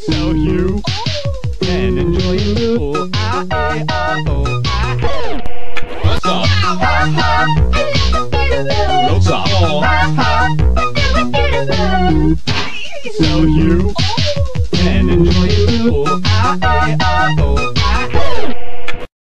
so you can enjoy it too. Ah, eh, ah, oh, ah, eh. What's up? What's up? So you can enjoy it too.